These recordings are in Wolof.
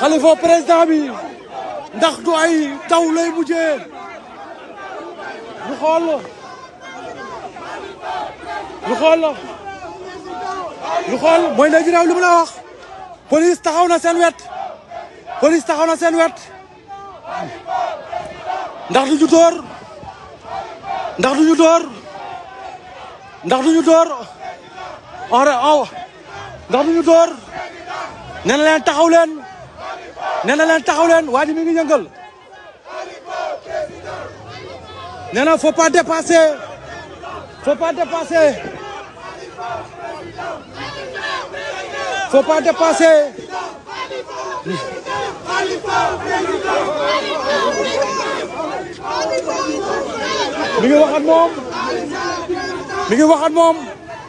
xalifa président bi ndax du ay taw lay mujjee ñu xool la ñu xool la ñu xool mooy léegi nag lu mu la wax police taxaw na seen wet police taxaw na seen wet ndax du ñu door ndax du ñu door ndax du ñu door on ndax duñu door nee na leen taxaw leen nee na leen taxaw leen waa ji mi ngi yëngal nee na faut pas dépasser faut pas dépasser faut pas dépasser mi ngi wax ak moom mi ngi wax ak moom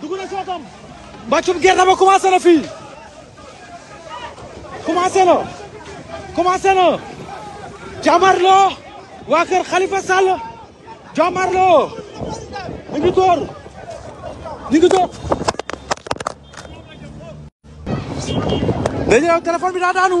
dugg na sootam mbàccum gerte ba commencé na fii commencé na commencé na jàmmarloo waa kër Khalifa Sall jàmmarloo ñu ngi door ñu ngi door dañu yow téléphone bi daa daanu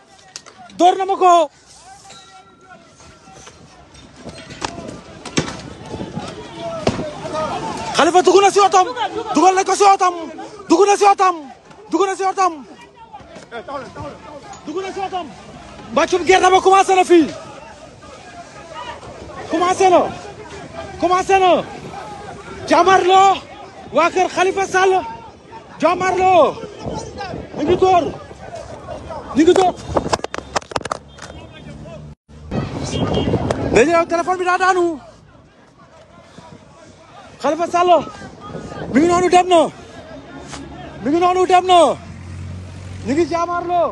door na ma ko Xalifa dugg na si otom dugal na ko si otom dugg na si otom dugg na si otom dugg na si otom mbàccum gerte ba commencé na fii commencé na commencé na jàmmarloo waa kër Xalifa Sall jàmmarloo ñu ngi door ñu ngi door dañu yow téléphone bi daa daanu Khalifa Sall mi ngi noonu dem na mi ngi noonu dem na ñu ngi jàmmarloo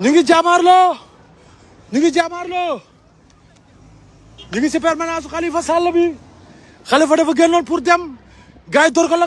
ñu ngi jàmmarloo ñu ngi jàmmarloo ñu ngi si permanence Khalifa Sall bi Khalifa dafa génnoon pour dem gars yi door ko la